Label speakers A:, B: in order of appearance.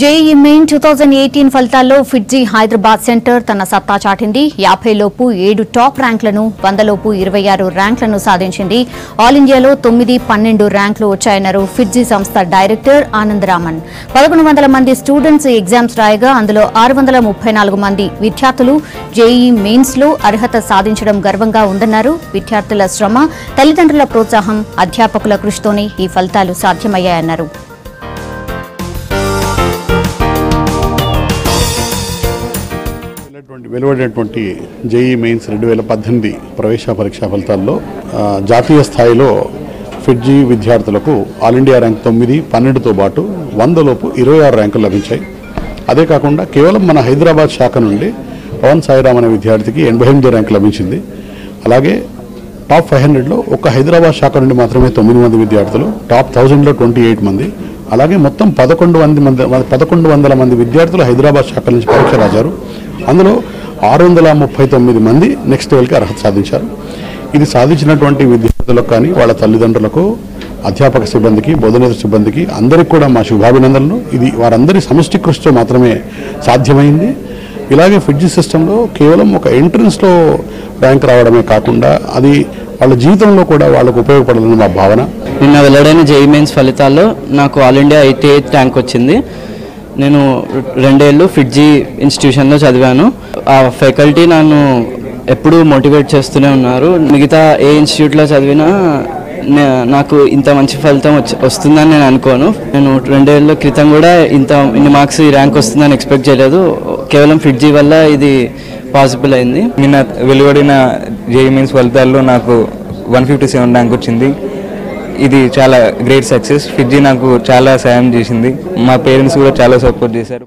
A: JEE main two thousand eighteen ఫలితాల్లో ఫిడ్జీ Hyderabad centre తన సత్తా చాటింది. యాభై లోపు ఏడు టాప్ ర్యాంకులను వందలోపు ఇరవై ఆరు ర్యాంకులను సాధించింది. ఆల్ ఇండియాలో తొమ్మిది పన్నెండు ర్యాంకులు వచ్చాయన్నారు ఫిడ్జీ సంస్థ డైరెక్టర్ ఆనందరామన్. పదకొండు వందల మంది స్టూడెంట్స్ ఎగ్జామ్స్ రాయగా అందులో ఆరు వందల ముప్పై నాలుగు మంది విద్యార్థులు జేఈఈ మెయిన్స్లో అర్హత సాధించడం గర్వంగా ఉందన్నారు. విద్యార్థుల శ్రమ తల్లిదండ్రుల ప్రోత్సాహం అధ్యాపకుల కృషితోనే ఈ ఫలితాలు సాధ్యమయ్యాయన్నారు.
B: వెళ్ళినటువంటి వెలువడినటువంటి జేఈ మెయిన్స్ రెండు వేల పద్దెనిమిది ప్రవేశ పరీక్షా ఫలితాల్లో జాతీయ స్థాయిలో ఫిడ్జీ విద్యార్థులకు ఆల్ ఇండియా ర్యాంక్ తొమ్మిది పన్నెండుతో పాటు వందలోపు ఇరవై ఆరు ర్యాంకులు లభించాయి. అదే కాకుండా కేవలం మన హైదరాబాద్ శాఖ నుండి పవన్ సాయిరామ్ అనే విద్యార్థికి ఎనభై ఎనిమిది ర్యాంకు లభించింది. అలాగే టాప్ ఫైవ్ హండ్రెడ్లో ఒక హైదరాబాద్ శాఖ నుండి మాత్రమే తొమ్మిది మంది విద్యార్థులు టాప్ థౌజండ్లో ట్వంటీ ఎయిట్ మంది అలాగే మొత్తం పదకొండు మంది మంది పదకొండు వందల మంది విద్యార్థులు హైదరాబాద్ శాఖ నుంచి పరీక్ష రాశారు. అందులో ఆరు వందల ముప్పై తొమ్మిది మంది నెక్స్ట్ లెవెల్కి అర్హత సాధించారు. ఇది సాధించినటువంటి విద్యార్థులకు కానీ వాళ్ళ తల్లిదండ్రులకు అధ్యాపక సిబ్బందికి బోధనేతర సిబ్బందికి అందరికీ కూడా మా శుభాభినందనలు. ఇది వారందరి సమష్టి కృషితో మాత్రమే సాధ్యమైంది. ఇలాగే ఫిడ్జీ సిస్టంలో కేవలం ఒక ఎంట్రన్స్లో ర్యాంక్ రావడమే కాకుండా అది వాళ్ళ జీవితంలో కూడా వాళ్ళకు ఉపయోగపడాలని మా భావన.
C: నిన్న వెల్లడైన జేఈ మెయిన్స్ ఫలితాల్లో నాకు all India eighty eighth rank వచ్చింది. నేను రెండేళ్ళు ఫిడ్జీ ఇన్స్టిట్యూషన్లో చదివాను. ఆ ఫ్యాకల్టీ నన్ను ఎప్పుడూ మోటివేట్ చేస్తూనే ఉన్నారు. మిగతా ఏ ఇన్స్టిట్యూట్లో చదివినా నాకు ఇంత మంచి ఫలితం వచ్చి వస్తుందని నేను అనుకోను. నేను రెండేళ్ళ క్రితం కూడా ఇంత ఇన్ని మార్క్స్ ఈ ర్యాంక్ వస్తుందని ఎక్స్పెక్ట్ చేయలేదు. కేవలం ఫిడ్జీ వల్ల ఇది పాసిబుల్ అయింది.
D: నిన్న వెలువడిన జేఈ మెయిన్స్ ఫలితాల్లో నాకు వన్ ఫిఫ్టీ సెవెన్ ర్యాంక్ వచ్చింది. ఇది చాలా గ్రేట్ సక్సెస్. ఫిడ్జీ నాకు చాలా సాయం చేసింది. మా పేరెంట్స్ కూడా చాలా సపోర్ట్ చేశారు.